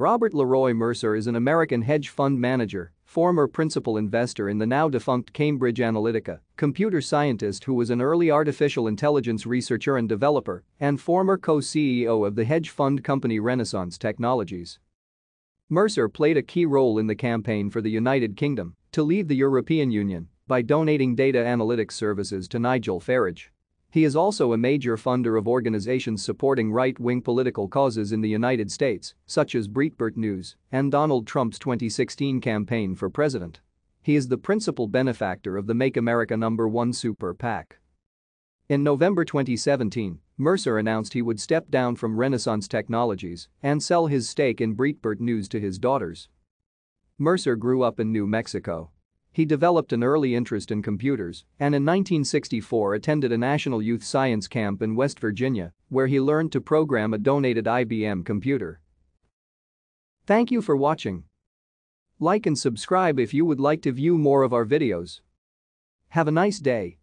Robert Leroy Mercer is an American hedge fund manager, former principal investor in the now-defunct Cambridge Analytica, computer scientist who was an early artificial intelligence researcher and developer, and former co-CEO of the hedge fund company Renaissance Technologies. Mercer played a key role in the campaign for the United Kingdom to leave the European Union by donating data analytics services to Nigel Farage. He is also a major funder of organizations supporting right-wing political causes in the United States, such as Breitbart News and Donald Trump's 2016 campaign for president. He is the principal benefactor of the Make America Number 1 Super PAC. In November 2017, Mercer announced he would step down from Renaissance Technologies and sell his stake in Breitbart News to his daughters. Mercer grew up in New Mexico he developed an early interest in computers and in 1964 attended a National Youth Science Camp in West Virginia, where he learned to program a donated IBM computer. Thank you for watching. Like and subscribe if you would like to view more of our videos. Have a nice day.